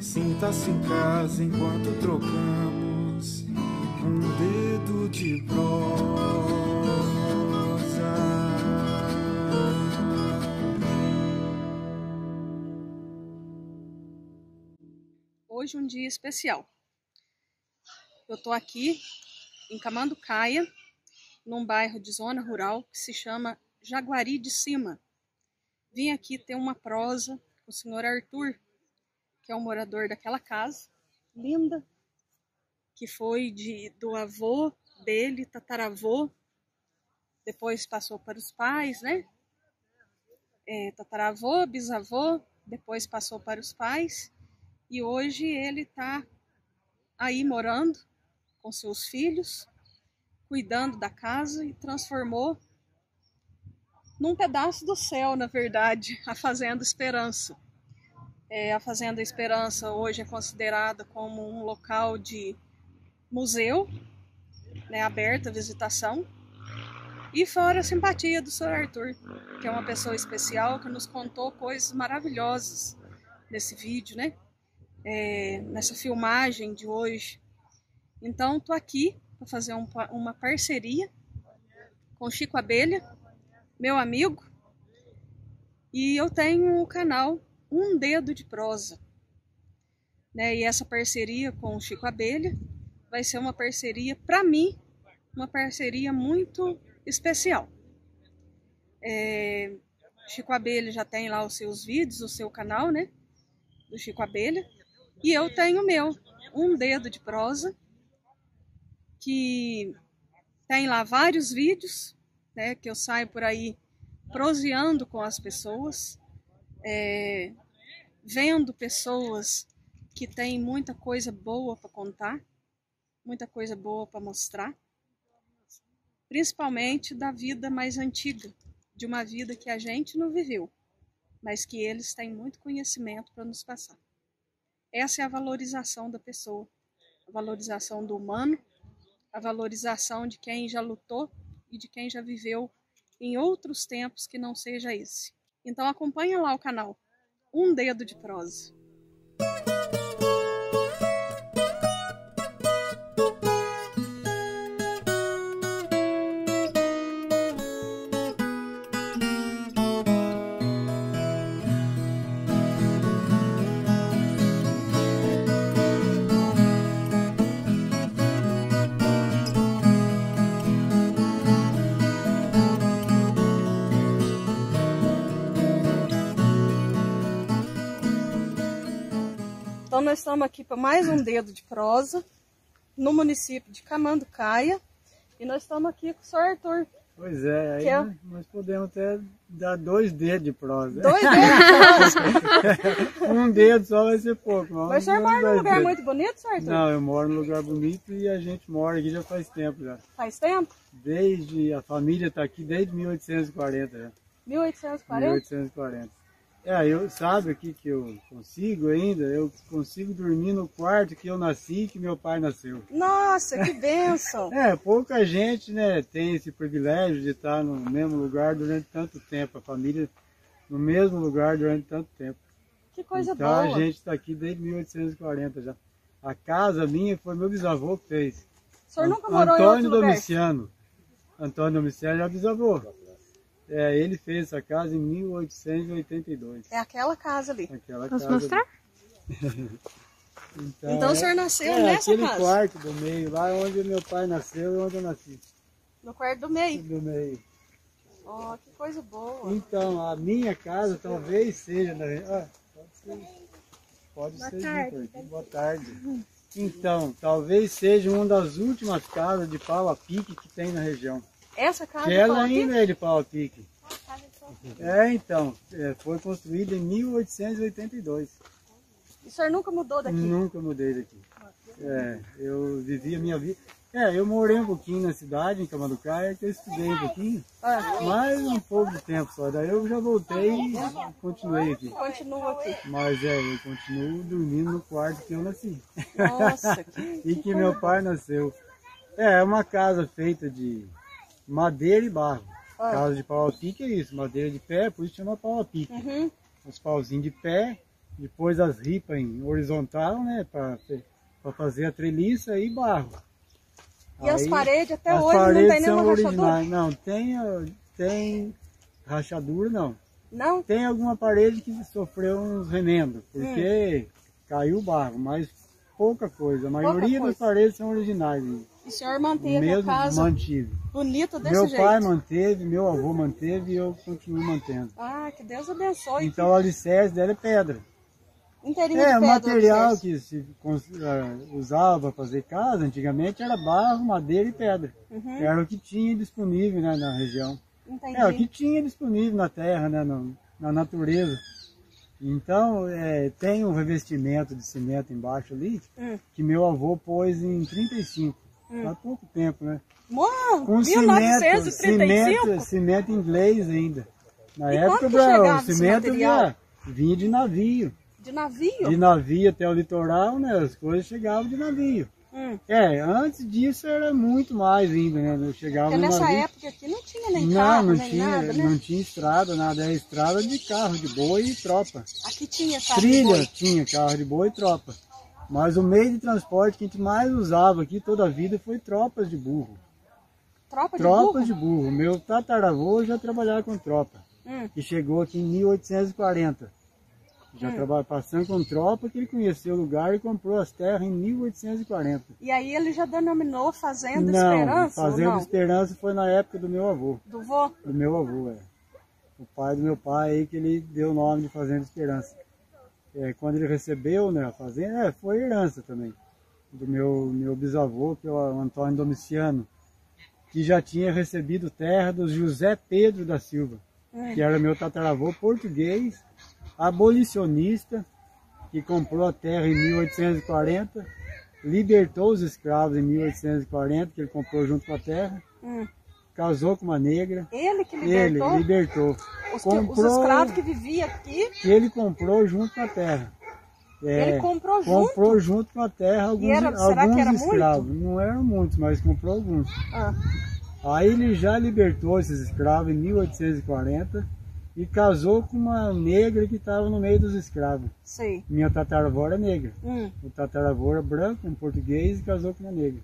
Sinta-se em casa enquanto trocamos um dedo de prosa. Hoje um dia especial. Eu estou aqui em Camanducaia, num bairro de zona rural que se chama Jaguari de Cima. Vim aqui ter uma prosa com o senhor Arthur, que é um morador daquela casa, linda, que foi de, do avô dele, tataravô, depois passou para os pais, né? É, tataravô, bisavô, depois passou para os pais, e hoje ele está aí morando com seus filhos, cuidando da casa e transformou num pedaço do céu, na verdade, a Fazenda Esperança. É, a Fazenda Esperança hoje é considerada como um local de museu, né, aberta à visitação. E fora a simpatia do Sr. Arthur, que é uma pessoa especial que nos contou coisas maravilhosas nesse vídeo, né? É, nessa filmagem de hoje. Então, tô aqui para fazer um, uma parceria com Chico Abelha, meu amigo, e eu tenho o canal Um Dedo de Prosa. Né? E essa parceria com o Chico Abelha vai ser uma parceria, para mim, uma parceria muito especial. É, Chico Abelha já tem lá os seus vídeos, o seu canal, né? Do Chico Abelha. E eu tenho o meu, Um Dedo de Prosa, que tem lá vários vídeos, né? Que eu saio por aí proseando com as pessoas, é, vendo pessoas que têm muita coisa boa para contar, muita coisa boa para mostrar, principalmente da vida mais antiga, de uma vida que a gente não viveu, mas que eles têm muito conhecimento para nos passar. Essa é a valorização da pessoa, a valorização do humano, a valorização de quem já lutou e de quem já viveu em outros tempos que não seja esse. Então acompanha lá o canal Um Dedo de Prosa. Nós estamos aqui para mais um dedo de prosa no município de Camanducaia e nós estamos aqui com o senhor Arthur. Pois é, aí é... nós podemos até dar dois dedos de prosa. Dois dedos de prosa? um dedo só vai ser pouco. Mas o senhor mora num lugar dedos. muito bonito, senhor Arthur? Não, eu moro num lugar bonito e a gente mora aqui já faz tempo já. Faz tempo? Desde, a família está aqui desde 1840 já. 1840? 1840. É, eu sabe aqui que eu consigo ainda, eu consigo dormir no quarto que eu nasci que meu pai nasceu. Nossa, que benção! é, pouca gente, né, tem esse privilégio de estar no mesmo lugar durante tanto tempo, a família no mesmo lugar durante tanto tempo. Que coisa então, boa! Então a gente está aqui desde 1840 já. A casa minha foi meu bisavô que fez. O senhor nunca morou Antônio em outro lugar? Domiciano. Antônio Domiciano é bisavô. É, ele fez essa casa em 1882. É aquela casa ali. Aquela Posso casa mostrar? então, então o senhor nasceu é, nessa aquele casa? quarto do meio, lá onde meu pai nasceu e onde eu nasci. No quarto do meio? Do meio. Oh, que coisa boa. Então, a minha casa talvez seja... Né? Ah, pode ser. Pode Boa ser, tarde. Boa tarde. Então, talvez seja uma das últimas casas de pau a pique que tem na região. Essa casa Que aqui? ainda é de pau a pique. É, então, é, foi construída em 1882. E o senhor nunca mudou daqui? Nunca mudei daqui. É, eu vivi a minha vida. É, eu morei um pouquinho na cidade, em Camanducaia, que eu estudei um pouquinho, Ah, mas um pouco de tempo só. Daí eu já voltei e continuei aqui. continua aqui. Mas é, eu continuo dormindo no quarto que eu nasci. Nossa, que, e que meu pai nasceu. É, é uma casa feita de madeira e barro. Ah. Casa de pau a pique é isso, madeira de pé, por isso chama pau a pique. Uhum. Os pauzinhos de pé depois as ripas em horizontal, né, para fazer a treliça e barro. E Aí, as paredes até as hoje paredes não tem nenhuma rachadura? Não, tem, tem rachadura não. Não? Tem alguma parede que sofreu uns remendos, porque hum. caiu o barro, mas pouca coisa. A maioria das paredes são originais. E o senhor manteve Mesmo a casa mantive. bonita desse meu jeito? Meu pai manteve, meu avô manteve e eu continuo mantendo. Ah, que Deus abençoe. Então o alicerce dela é pedra. Inteirinho é, o material que se uh, usava para fazer casa antigamente era barro, madeira e pedra. Uhum. Era o que tinha disponível né, na região. Entendi. É, o que tinha disponível na terra, né, na, na natureza. Então, é, tem um revestimento de cimento embaixo ali, hum. que meu avô pôs em 35, hum. há pouco tempo, né? Uau, Com 1935? Cimento, cimento, inglês ainda. Na e época, o cimento vinha, vinha de navio. De navio? De navio até o litoral, né? As coisas chegavam de navio. Hum. É, antes disso era muito mais ainda, né? Chegava Porque nessa navio. época aqui não tinha nem não, carro, não nem tinha, nada, né? Não tinha estrada, nada. Era estrada de carro, de boi e tropa. Aqui tinha carro Trilha, de boi. tinha carro de boi e tropa. Mas o meio de transporte que a gente mais usava aqui toda a vida foi tropas de burro. Tropa de tropas burro? de burro. Meu tataravô já trabalhava com tropa. Hum. Que chegou aqui em 1840. Já hum. trabalha passando com tropa que ele conheceu o lugar e comprou as terras em 1840. E aí ele já denominou Fazenda não, Esperança? Fazenda não? Esperança foi na época do meu avô. Do vô? Do meu avô, é. O pai do meu pai aí que ele deu o nome de Fazenda Esperança. É, quando ele recebeu né, a fazenda, é, foi herança também. Do meu, meu bisavô, que é o Antônio Domiciano, que já tinha recebido terra do José Pedro da Silva, que era meu tataravô português, abolicionista, que comprou a terra em 1840, libertou os escravos em 1840, que ele comprou junto com a terra, hum. Casou com uma negra. Ele que libertou? Ele libertou. Os, comprou, os escravos que viviam aqui? Que ele comprou junto com a terra. É, ele comprou junto? Comprou junto com a terra alguns, era, alguns escravos. Muito? Não eram muitos, mas comprou alguns. Ah. Aí ele já libertou esses escravos em 1840 e casou com uma negra que estava no meio dos escravos. Sim. Minha tataravó era negra. Hum. O tataravô era branco, um português, e casou com uma negra.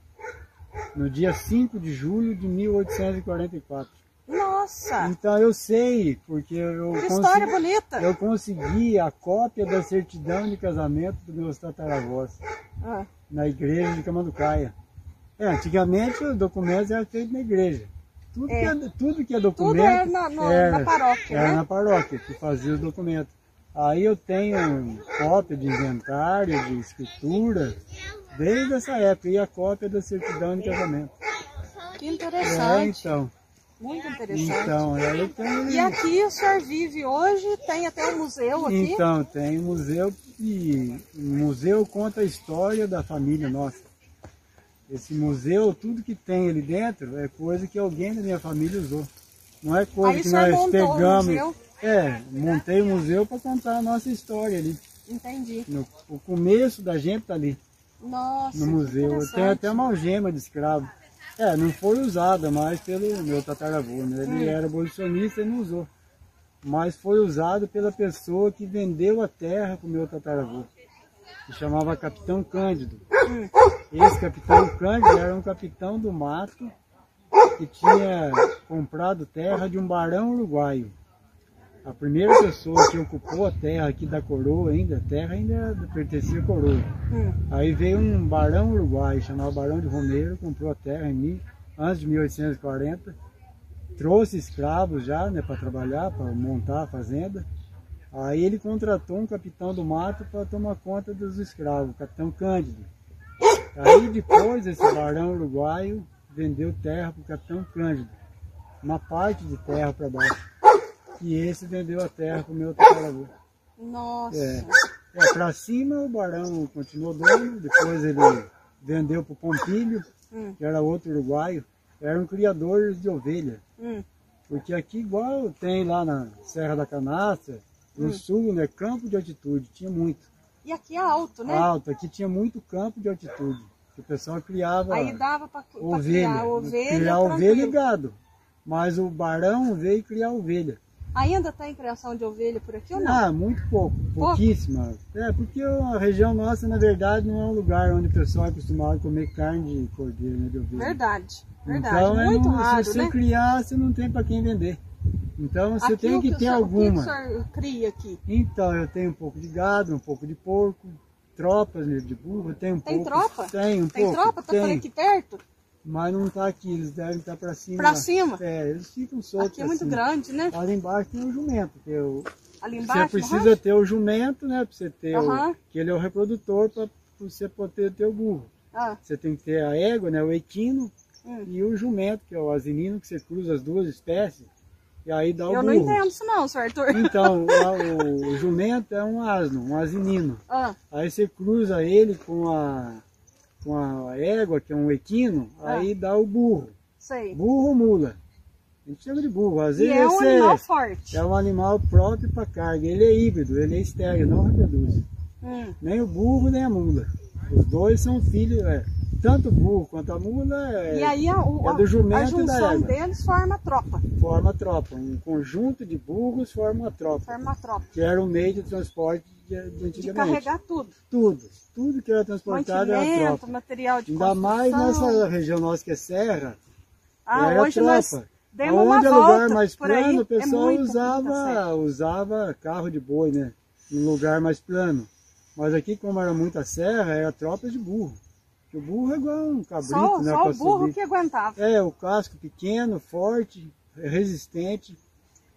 No dia 5 de julho de 1844. Nossa! Então eu sei, porque eu que consegui, história bonita! eu consegui a cópia da certidão de casamento dos meus tataravós ah. na igreja de Camanducaia. É, antigamente os documentos eram feitos na igreja. Tudo, É. que, é, tudo que é documento. Tudo era na, no- era- na paróquia, era né? na paróquia que fazia os documentos. Aí eu tenho cópia de inventário, de escritura, desde essa época, e a cópia da certidão de casamento. Que É, interessante. então. Muito interessante. Então, aí eu tenho. E aqui o senhor vive hoje, tem até um museu aqui. Então, tem um museu e o museu conta a história da família nossa. Esse museu, tudo que tem ali dentro é coisa que alguém da minha família usou. Não é coisa Aí que nós pegamos. É, montei o museu para contar a nossa história ali. Entendi. No, o começo da gente tá ali Nossa, no museu. Interessante. até uma algema de escravo. É, não foi usada mais pelo meu tataravô, né? Ele Hum. era abolicionista e não usou. Mas foi usado pela pessoa que vendeu a terra para o meu tataravô. Que chamava Capitão Cândido. Hum. Esse Capitão Cândido era um capitão do mato que tinha comprado terra de um barão uruguaio. A primeira pessoa que ocupou a terra aqui da coroa ainda, a terra ainda pertencia à coroa. Hum. Aí veio um barão uruguaio, chamado Barão de Romeiro, comprou a terra em mil, antes de 1840, trouxe escravos já né, para trabalhar, para montar a fazenda. Aí ele contratou um capitão do mato para tomar conta dos escravos, o capitão Cândido. Aí depois esse barão uruguaio vendeu terra para o capitão Cândido, uma parte de terra para baixo. E esse vendeu a terra para o meu tataravô. Nossa. É. É, pra cima o barão continuou dono, depois ele vendeu pro Pompilho, Hum. que era outro uruguaio, eram criadores de ovelha. Hum. Porque aqui igual tem lá na Serra da Canastra, no Hum. sul, né, campo de altitude, tinha muito. E aqui é alto, né? Alto, aqui tinha muito campo de altitude. que O pessoal criava Aí dava para ovelha, criar ovelha, criar ovelha e gado. Mas o barão veio criar ovelha. Ainda tem criação de ovelha por aqui ou não? Ah, muito pouco, pouquíssima. É, porque a região nossa, na verdade, não é um lugar onde o pessoal é acostumado a comer carne de cordeiro, né, de ovelha. Verdade, verdade. Então, é muito não- raro, se você né? criar, você não tem para quem vender. Então, você Aqui, tem que o ter senhor- alguma. O que, que o senhor cria aqui? Então, eu tenho um pouco de gado, um pouco de porco, tropas né, de burro, eu tenho um Tem pouco. tropa? Tem um Tem pouco. tropa? Tá por tem, aqui perto? Mas não tá aqui, eles devem estar para cima. Lá. cima? É, eles ficam soltos. Aqui é muito assim. grande, né? Ali embaixo tem o jumento, que é o, Ali você embaixo. no precisa rancho? ter o jumento, né? Pra você ter Aham. o, que ele é o reprodutor para você poder ter o burro. Ah, Você tem que ter a égua, né? O equino hum. e o jumento, que é o asinino, que você cruza as duas espécies e aí dá o Eu burro. não entendo isso não, senhor Arthur. Então, o, o jumento é um asno, um asinino. Ah, Aí você cruza ele com a, com a égua, que é um equino, Ah. aí dá o burro. sei. Burro ou mula. A gente chama de burro. Às E vezes é um animal forte. é um animal próprio para carga. Ele é híbrido, ele é estéreo, não reproduz. Hum. Nem o burro, nem a mula. Os dois são filhos, é, tanto o burro quanto a mula é, E aí a, o- é do jumento a e da junção égua. deles forma tropa. forma tropa. Um conjunto de burros forma uma tropa, Forma tropa. que era o meio de transporte de, de carregar tudo. Tudo, tudo que era transportado era tropa. material de Ainda mais construção. nessa região nossa que é serra, Ah, era hoje tropa. nós demos uma Onde é volta lugar mais por aí. plano, o é pessoal serra. usava, usava carro de boi, né? Em lugar mais plano. Mas aqui, como era muita serra, era tropa de burro. O burro é igual um cabrito, Só, né? só o burro subir. que aguentava. É, o casco pequeno, forte, resistente.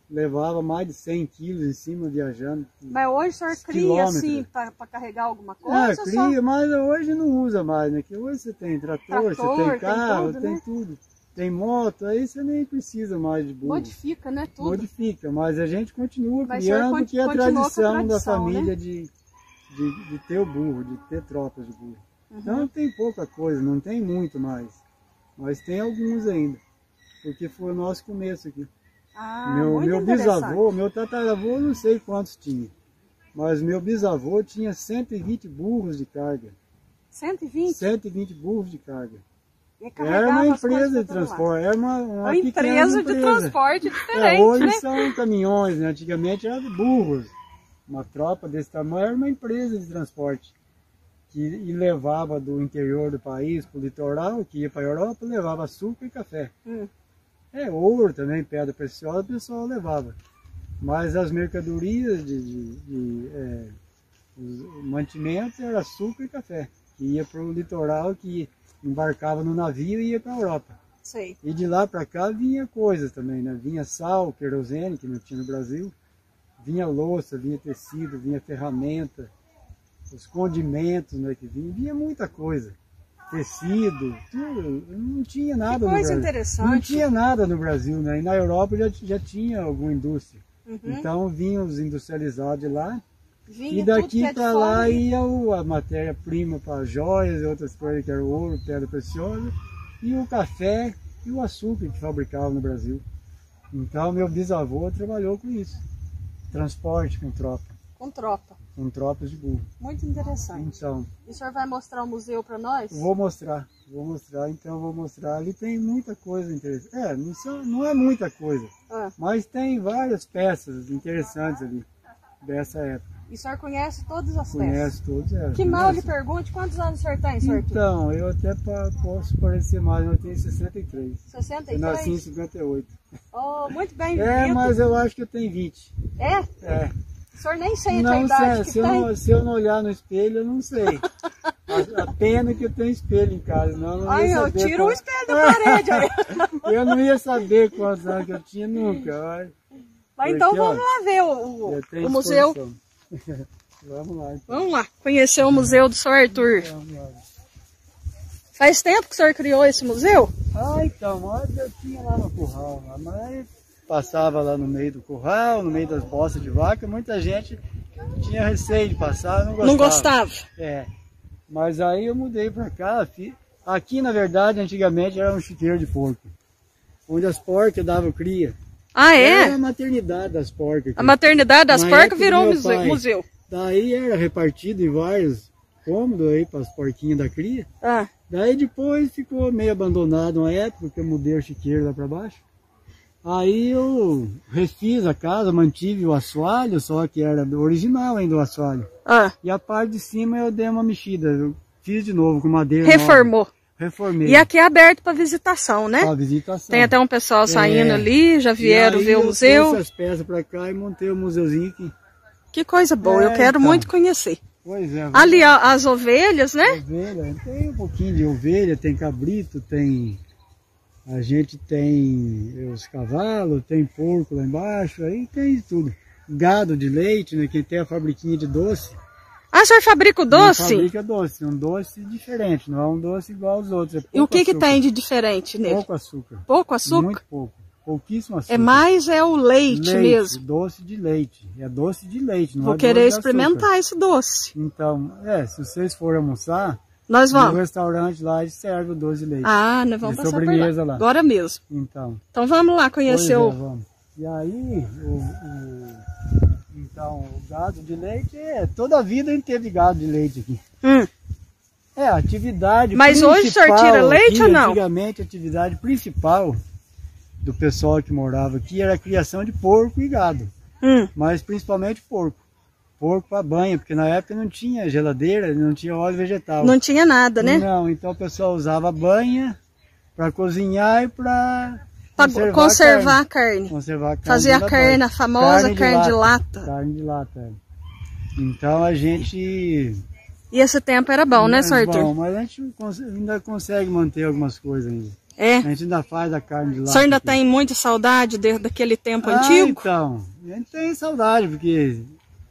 Levava mais de 100 quilos em cima viajando. Mas hoje o senhor cria assim para carregar alguma Ah, coisa? só- cria, mas hoje não usa mais, né? Que hoje você tem trator, Trator, você tem tem carro, tudo, tem né? tudo. Tem moto, aí você nem precisa mais de burro. Modifica, né? Tudo. Modifica, mas a gente continua Mas criando que é a com a tradição, da tradição, né? família de, de, de ter o burro, de ter tropas de burro. Uhum. Então tem pouca coisa, não tem muito mais. Mas tem alguns ainda. Porque foi o nosso começo aqui. Ah, meu meu bisavô, meu tataravô, não sei quantos tinha. Mas meu bisavô tinha 120 burros de carga. 120? 120 burros de carga. Era uma empresa de transporte, era uma, uma Uma pequena empresa de empresa. transporte É, diferente, hoje né? são caminhões, né? antigamente era de burros. Uma tropa desse tamanho era uma empresa de transporte que e levava do interior do país para o litoral, que ia para a Europa, levava açúcar e café. Hum. É, ouro também, pedra preciosa, o pessoal levava. Mas as mercadorias de, de- de, é, os mantimentos era açúcar e café, que ia para o litoral, que embarcava no navio e ia para a Europa. Sei. E de lá para cá vinha coisas também, né? Vinha sal, querosene, que não tinha no Brasil, vinha louça, vinha tecido, vinha ferramenta, os condimentos, né? Que vinha, vinha muita coisa. Tecido, tudo, não tinha nada Que no coisa Brasil. Não interessante. tinha nada no Brasil, né? E na Europa já, já tinha alguma indústria. Uhum. Então vinham os industrializados de lá Vinha e daqui é para lá né? ia a matéria-prima para joias e outras coisas que era ouro, pedra preciosa, e o café e o açúcar que fabricavam no Brasil. Então meu bisavô trabalhou com isso. Transporte com tropa, Com tropa. Com tropas de burro. Muito interessante. Então, E o senhor vai mostrar o museu para nós? vou mostrar, vou mostrar, então eu vou mostrar. Ali tem muita coisa interessante. É, não, são, não é muita coisa, Ah, mas tem várias peças interessantes ali dessa época. e o senhor conhece todas as peças? Conhece todos elas. Que mal lhe pergunte, quantos anos o senhor tem, senhor Arthur? Então, eu até posso parecer mais, eu tenho 63. Eu 63? nasci em 58. Oh, muito bem É, mas eu acho que eu tenho 20. É? É. O senhor nem sente a Não idade sei, que se eu não, se eu não olhar no espelho, eu não sei. A, a pena que eu tenho espelho em casa, não, não Ai, eu tiro o qual- espelho da parede. Eu não ia saber quantos anos que eu tinha nunca. olha. Mas então ó, vamos lá ver o, o, o museu. Vamos lá, então. Vamos lá, conhecer o museu do senhor Arthur. Vamos lá. Faz tempo que o senhor criou esse museu? Ah, então, mas eu tinha lá no curral, mas passava lá no meio do curral, no meio das bostas de vaca, muita gente tinha receio de passar, não gostava. Não gostava. É, mas aí eu mudei pra cá, aqui na verdade antigamente era um chiqueiro de porco, onde as porcas davam cria. Ah, Era a é? maternidade das porcas. A maternidade das Na porcas virou um museu. museu. Daí era repartido em vários cômodos aí para as porquinhas da cria. Ah, Daí depois ficou meio abandonado uma época que eu mudei o chiqueiro lá para baixo. Aí eu refiz a casa, mantive o assoalho, só que era original ainda o assoalho. Ah, E a parte de cima eu dei uma mexida, eu fiz de novo com madeira nova. reformou. Reformei. E aqui é aberto para visitação, né? Pra visitação. Tem até um pessoal saindo É. ali, já vieram ver o eu museu. trouxe as peças pra cá e montei o museuzinho aqui. Que coisa boa, eu É, quero então. muito conhecer. Pois é. Ali as ovelhas, né? Ovelha, tem um pouquinho de ovelha, tem cabrito, tem. A gente tem os cavalos, tem porco lá embaixo, aí tem tudo. Gado de leite, né? Quem tem a fabriquinha de doce. Ah, senhor fabrica o doce? Fabrica doce, um doce diferente, não é um doce igual aos outros. é E o que que tem de diferente nele? Pouco açúcar. Pouco açúcar? Muito pouco. Pouquíssimo açúcar. É mais é o leite, mesmo. Doce de leite. É doce de leite, não Vou é querer experimentar esse doce. Então, é, se vocês forem almoçar, Nós no vamos. restaurante lá eles servem o doce de leite. Ah, nós vamos De passar por lá. sobremesa lá. Agora mesmo. Então, Então vamos lá conhecer é, o... vamos. E aí, o, o- então, o gado de leite, é, toda a vida a gente teve gado de leite aqui. Hum, É, a atividade Mas hoje o senhor tira leite aqui, ou não? Antigamente, a atividade principal do pessoal que morava aqui era a criação de porco e gado. hum. Mas principalmente porco. Porco para banha, porque na época não tinha geladeira, não tinha óleo vegetal. Não tinha nada, né? Não, então o pessoal usava banha para cozinhar e para Pra conservar, conservar a a carne. carne. Conservar a carne Fazer a carne, a famosa carne, de lata. Carne de lata. é. Então a gente. E esse tempo era bom, né, senhor Arthur? bom, mas a gente ainda consegue manter algumas coisas ainda. É. A gente ainda faz a carne de O lata. senhor ainda aqui. tem muita saudade de- daquele tempo Ah, antigo? Então, a gente tem saudade, porque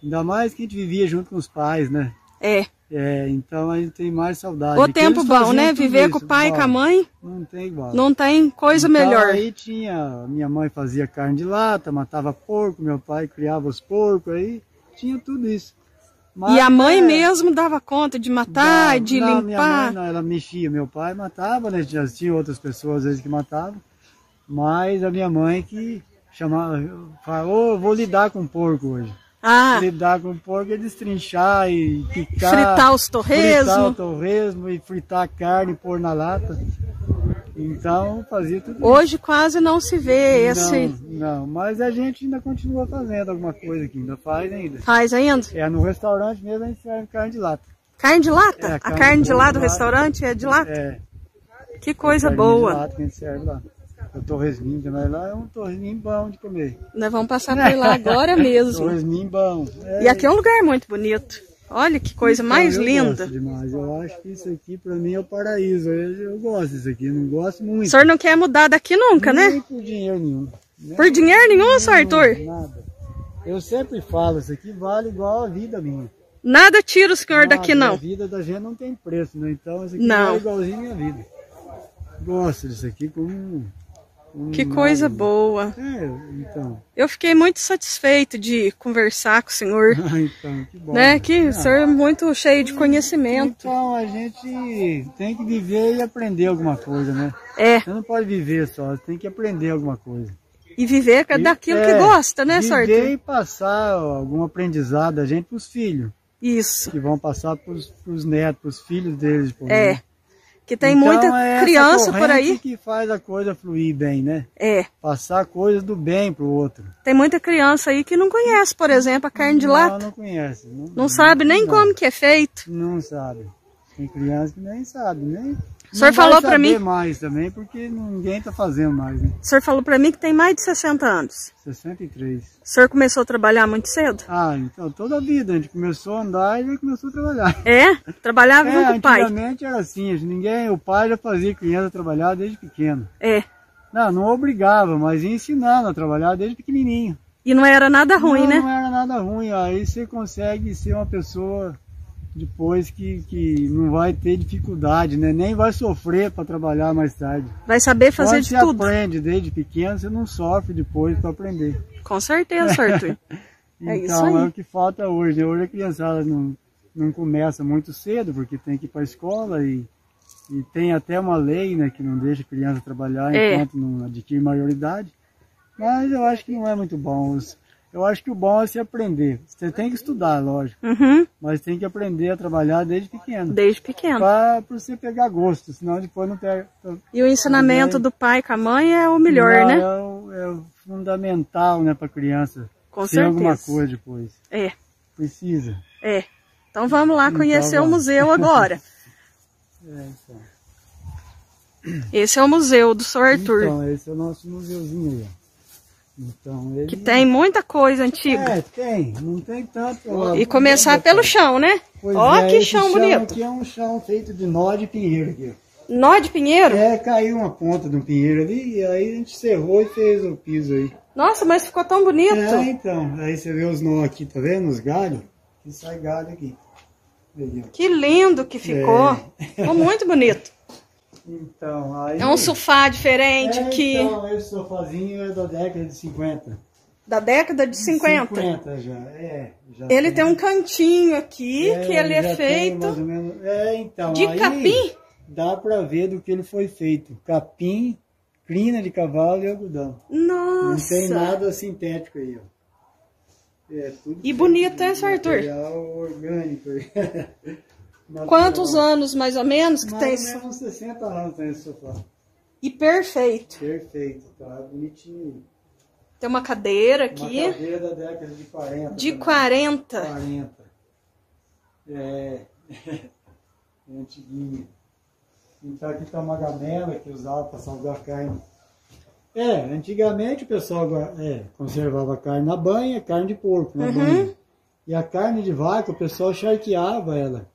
ainda mais que a gente vivia junto com os pais, né? É. É, então a gente tem mais saudade. O tempo bom, né? Viver com isso, o pai e com a mãe Não tem igual. não tem coisa Então, melhor. Aí tinha, minha mãe fazia carne de lata, matava porco, meu pai criava os porcos, aí tinha tudo isso. Mas, E a mãe é, mesmo dava conta de matar, de não, Minha limpar. mãe não, ela mexia, meu pai matava, né? Já tinha outras pessoas às vezes que matavam, mas a minha mãe que chamava, falou, "Ô, vou lidar com porco hoje. Ah, Lidar com porco é destrinchar e picar. fritar os fritar o torresmos. torresmo e fritar a carne e pôr na lata. Então fazia tudo isso. Hoje quase não se vê esse. Não, não, mas a gente ainda continua fazendo alguma coisa aqui, ainda faz ainda. Faz ainda? É, no restaurante mesmo a gente serve carne de lata. Carne de lata? É, a carne carne de de lá do lata. restaurante é de lata? É, Que coisa carne boa. de lata que a gente serve lá. O torresminho também lá é um torresminho bom de comer. Nós vamos passar por lá agora mesmo. Torresminho bom. É, E aqui é um lugar muito bonito. Olha que coisa então, mais eu linda. Gosto demais. Eu acho que isso aqui pra mim é o paraíso. Eu, eu gosto disso aqui, não gosto O muito. senhor não quer mudar daqui nunca, né? Nem por dinheiro nenhum. Nem Por dinheiro nenhum, senhor Arthur? Nada. Eu sempre falo, isso aqui vale igual a vida minha. Nada tira o senhor daqui, Nada, A não. vida da gente não tem preço, né? Então isso aqui Não. é igualzinho a minha vida. Gosto disso aqui como. Que coisa boa. É, então. Eu fiquei muito satisfeito de conversar com o senhor. Ah, então, que bom. Né? Que Ah, o senhor é muito cheio de conhecimento. Então a gente tem que viver e aprender alguma coisa, né? É, Você não pode viver só, você tem que aprender alguma coisa. e viver E- daquilo é, que gosta, né, senhor Viver e passar algum aprendizado da gente para os filhos, Isso. que vão passar para os netos, para os filhos deles. depois, É. né? Que tem Então, muita é criança por aí. que faz a coisa fluir bem, né? É. Passar coisas do bem pro outro. Tem muita criança aí que não conhece, por exemplo, a carne de não, lata. Não conhece. Não, Não sabe nem não, como que é feito. Não sabe. Tem criança que nem sabe, nem. O senhor falou saber mim- mais também, porque ninguém tá fazendo mais, né? O senhor falou pra mim que tem mais de 60 anos. 63. O senhor começou a trabalhar muito cedo? Ah, então toda a vida, a gente começou a andar e já começou a trabalhar. É? Trabalhava É, junto com o pai. antigamente era assim, ninguém, o pai já fazia criança trabalhar desde pequeno. É. Não, não obrigava, mas ia ensinando a trabalhar desde pequenininho. E não era nada ruim, não, né? Não era nada ruim. Aí você consegue ser uma pessoa depois que, que não vai ter dificuldade, né? Nem vai sofrer para trabalhar mais tarde. Vai saber fazer Quando de você tudo. aprende desde pequeno, você não sofre depois para aprender. Com certeza, Arthur. É isso Então é, aí. o que falta hoje. né? Hoje a criançada não, não começa muito cedo, porque tem que ir para a escola e, e tem até uma lei né, que não deixa a criança trabalhar É. enquanto não adquire maioridade. Mas eu acho que não é muito bom. Os- Eu acho que o bom é se aprender. Você tem que estudar, lógico, Uhum. mas tem que aprender a trabalhar desde pequeno. Desde pequeno. Para você pegar gosto, senão depois não pega. E o ensinamento do pai com a mãe é o melhor, Não, né? é o- é o- fundamental, né, para criança. Com alguma certeza. coisa depois. É, Precisa. é. Então vamos lá Então conhecer o vamos. museu agora. É, então. Esse é o museu do Sr. Arthur, Então, esse é o nosso museuzinho aí, ó. Então, ele... que tem muita coisa antiga. É, tem. Não tem tanto. ó, E começar pelo chão, né? Pois Ó é, que esse chão bonito. aqui é um chão feito de nó de pinheiro aqui. Nó de pinheiro? É, caiu uma ponta de um pinheiro ali, e aí a gente serrou e fez o piso aí. Nossa, mas ficou tão bonito. É, então. Aí você vê os nó aqui, tá vendo? Os galhos. E sai galho aqui. Que lindo que ficou. É. Ficou muito bonito. Então, aí... É um sofá diferente É, aqui, Então, esse sofazinho é da década de 50. da década de 50. 50 já, é. Já Ele tem um cantinho aqui, que ele é feito menos- É, então, de aí capim. Dá pra ver do que ele foi feito. Capim, crina de cavalo e algodão. Não tem Nossa. nada sintético aí, ó. É tudo E bonito, seu Arthur? Orgânico. Quantos anos mais ou menos que tem Mais isso? ou menos 60 anos tem esse sofá. E perfeito. Perfeito, tá bonitinho. Tem uma cadeira Uma aqui cadeira da década de 40. de também. 40. 40. É. é antiguinha. Então aqui tá uma gamela que usava para salgar carne. É, antigamente o pessoal é, conservava carne na banha, carne de porco na Uhum. banha. E a carne de vaca, o pessoal charqueava ela.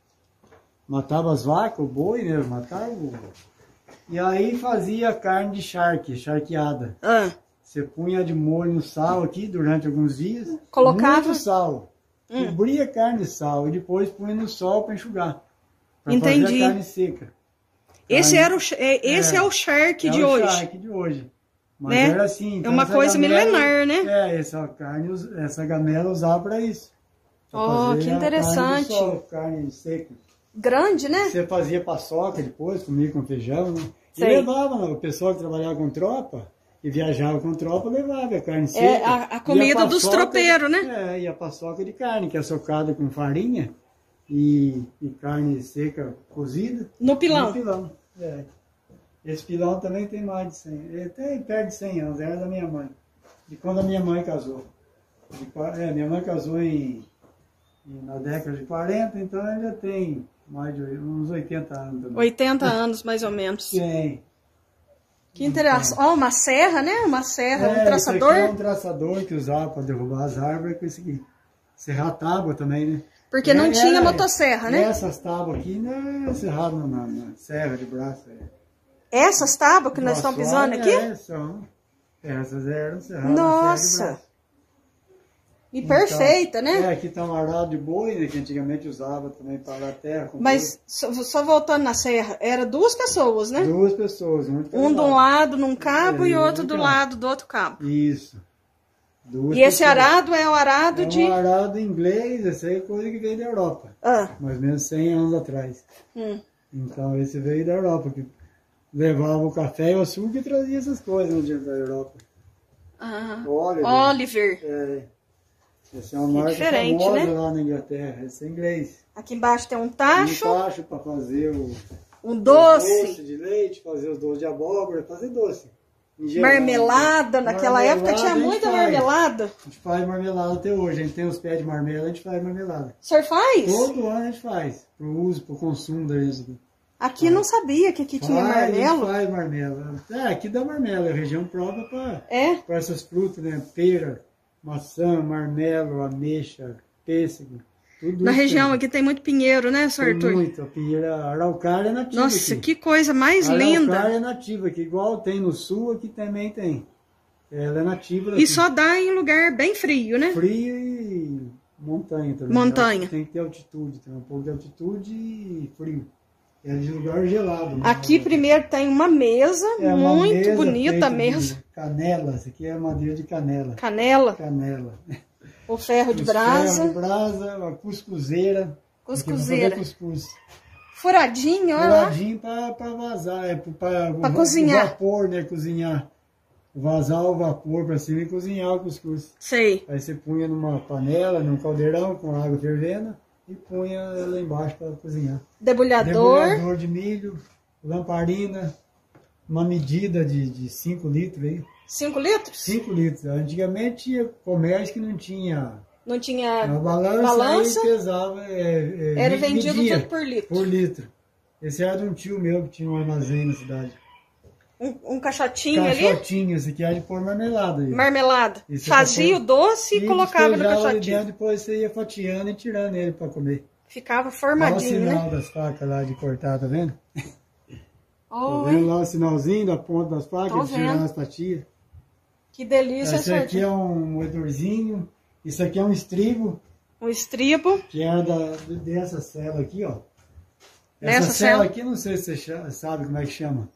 Matava as vacas, o boi, né? Matava o... E aí fazia carne de charque, charqueada. Ah, Você punha de molho no sal aqui durante alguns dias. Colocava- Muito sal. Hum. Cobria a carne de sal e depois punha no sol para enxugar. Pra Entendi. fazer a carne seca. esse, era o, é- esse é, É. o shark é de o hoje. charque de hoje. Mas Né? era assim. então É uma coisa milenar, né? É, essa carne, essa gamela usava para isso. Pra Oh, que interessante. Carne, sol, carne seca. Grande, né? Você fazia paçoca depois, comia com feijão, né? E Sei. levava, né? o pessoal que trabalhava com tropa, e viajava com tropa, levava a carne seca. É a- a E comida dos paçoca- tropeiros, né? É, e a paçoca de carne, que é socada com farinha e, e carne seca cozida. No pilão. No pilão, é. Esse pilão também tem mais de 100, ele tem perto de 100 anos, era da minha mãe. De quando a minha mãe casou. De é, minha mãe casou em, em- na década de 40, então já tem mais de uns 80 anos também. 80 anos, mais ou menos. Tem. Que interessante. Ó, uma serra, né? Uma serra, um É, traçador. Esse aqui é um traçador que usava para derrubar as árvores aqui. Serrar tábua também, né? Porque não É, tinha é, motosserra, né? Essas tábuas aqui não é serrado na, na serra de braço. Essas tábuas que nós Nossa, estamos pisando aqui? É, são. Essas eram serradas Nossa! E perfeita, Então, né? É, aqui tá um arado de boi, né, que antigamente usava também para a terra. Mas só, só voltando na serra, era duas pessoas, né? Duas pessoas, um Um de um lado num cabo É, e outro do lado do outro cabo. Isso. Duas E esse pessoas. arado é o arado é de. um arado inglês, essa é coisa que veio da Europa. Ah, mais ou menos 100 anos atrás. hum. Então esse veio da Europa, que levava o café e o açúcar e trazia essas coisas dia da Europa. Ah. Olha, Oliver. é, esse é uma marca diferente, famosa né? lá na Inglaterra, esse é inglês. Aqui embaixo tem um Um tacho, tacho para fazer o um o doce, de leite, fazer os doces de abóbora, fazer doce. Geral, marmelada. Naquela época tinha Marmelada a gente muita faz. marmelada. A gente faz marmelada até hoje, a gente tem os pés de marmela, a gente faz marmelada. O senhor faz? Todo ano a gente faz, pro uso, pro consumo da gente. Aqui não sabia que aqui tinha Faz, a gente marmelo. Faz marmela. É, aqui dá marmela, é região própria para É? para essas frutas, né? Pera, maçã, marmelo, ameixa, pêssego. Tudo Na região tem. aqui tem muito pinheiro, né, senhor Tem Arthur? muito. A pinheira araucária é nativa Nossa, aqui. que coisa mais a linda. araucária é nativa aqui, igual tem no sul, aqui também tem. Ela é nativa daqui. E só dá em lugar bem frio, né? Frio e montanha também. Montanha. Tem que ter altitude, tem um pouco de altitude e frio. É de lugar gelado. né? Aqui primeiro tem uma mesa, É uma muito mesa bonita a mesa. Canela, essa aqui é madeira de canela. Canela, Canela. o ferro de ferros brasa, de brasa, uma cuscuzeira. cuscuzeira. Cuscuz. Furadinho, olha lá. Furadinho pra, pra vazar, é o- cozinhar. O vapor, né? Cozinhar. Vazar o vapor pra cima e cozinhar o cuscuz. Sei. Aí você punha numa panela, num caldeirão com água fervendo e punha ela embaixo para cozinhar. Debulhador. Debulhador de milho, lamparina, uma medida de 5 litros aí. 5 litros? 5 litros. Antigamente tinha comércio que não tinha não tinha balança, balança pesava. É, é, era vendido tudo por litro. Por litro. Esse era de um tio meu que tinha um armazém na cidade. Um, um caixotinho, ali? Caixotinho, esse aqui era de pôr marmelada. Aí. Marmelada. Isso Fazia o doce e, colocava no caixotinho. Dentro, depois você ia fatiando e tirando ele para comer. Ficava formadinho, Olha o sinal né? das facas lá de cortar, tá vendo? Oh, tá vendo lá o sinalzinho da ponta das facas, tirar as fatias? Que delícia, Esse aqui é um moedorzinho. Isso aqui é um estribo. Um estribo. Que era da, dessa cela aqui, ó. Essa Nessa cela, cela aqui, não sei se você sabe como é que chama.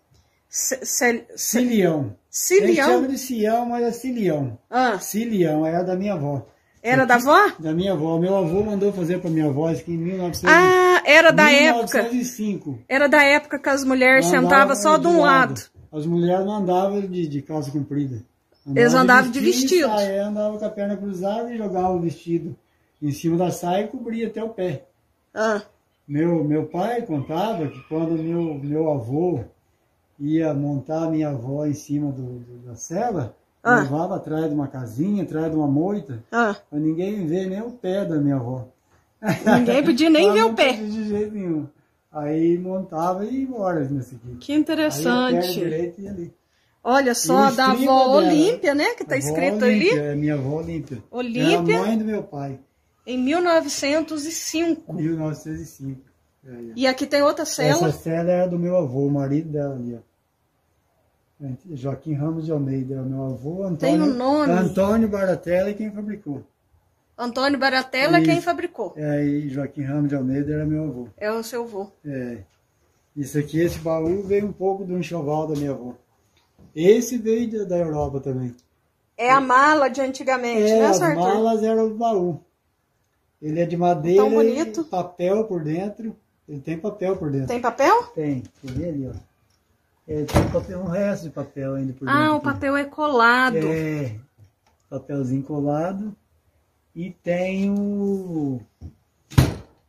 Cilião. Cilião? Chamam de Sião, mas é Cilião. Ah. Cilião, era da minha avó. Era aqui, da avó? Da minha avó. Meu avô mandou fazer para minha avó aqui em 1900. Ah, era da 1905. época. Era da época que as mulheres sentavam só de um lado. lado. As mulheres não andavam de, de calça comprida. Andava Eles andavam de vestido. De vestido. Saia, andava com a perna cruzada e jogava o vestido em cima da saia e cobria até o pé. Ah. Meu, meu pai contava que quando meu, meu avô ia montar a minha avó em cima do, do da cela, ah. levava atrás de uma casinha, atrás de uma moita, ah. pra ninguém ver nem o pé da minha avó. Ninguém podia nem ver o pé. De jeito nenhum. Aí montava e ia embora nesse aqui. Que interessante. Olha só, da avó Olímpia, né? Que tá escrito Olímpia, ali. É minha avó Olímpia. Olímpia. A mãe do meu pai. Em 1905. 1905. É, é. E aqui tem outra cela. Essa cela é do meu avô, o marido dela ali, ó. Joaquim Ramos de Almeida, é o meu avô. Antônio, tem um nome. Antônio Baratella é quem fabricou. Antônio Baratella é quem fabricou. É, e Joaquim Ramos de Almeida era meu avô. É o seu avô. É. Isso aqui, esse baú veio um pouco do enxoval da minha avó. Esse veio da Europa também. É a mala de antigamente, é, né, as Arthur? malas eram o baú. Ele é de madeira e papel por dentro. Ele tem papel por dentro. Tem papel? Tem. Tem ali, ó. Ele tem papel, um resto de papel ainda por ah, dentro. Ah, o papel é colado. É. Papelzinho colado. E tem o,